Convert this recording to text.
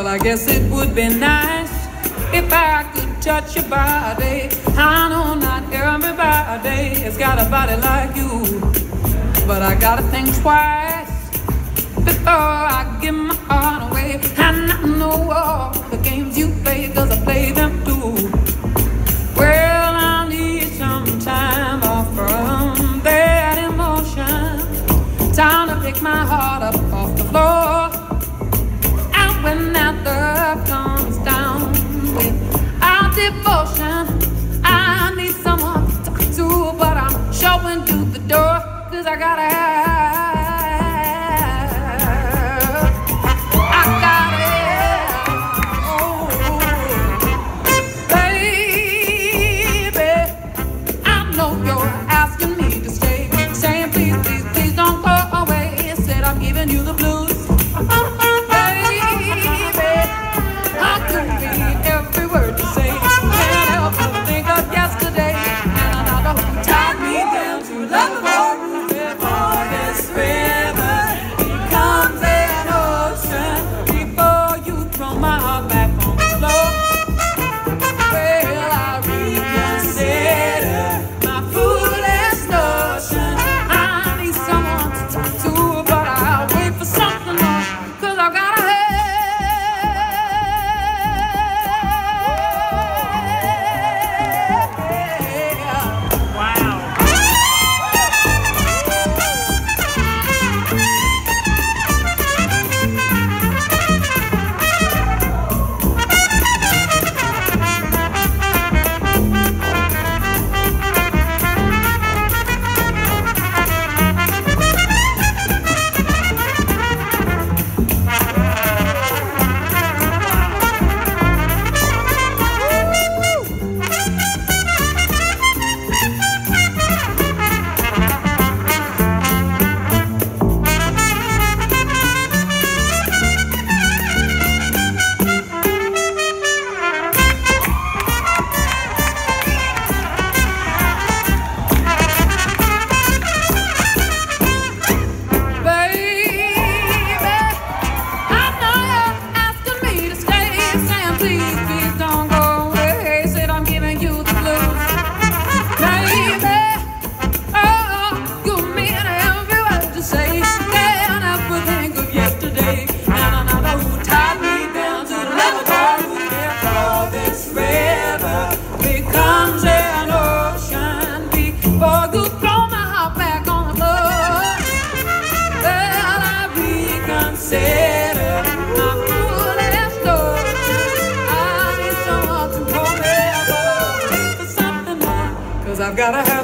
Well, I guess it would be nice if I could touch your body. I know not everybody has got a body like you, but I gotta think twice before I give my heart away. And I know all the games you play, cause I play them too. Well, I need some time off from that emotion. Time to pick my heart up off the floor. Love comes down with our devotion, I need someone to talk to, but I'm showing you the door, cause I gotta have. I've gotta have.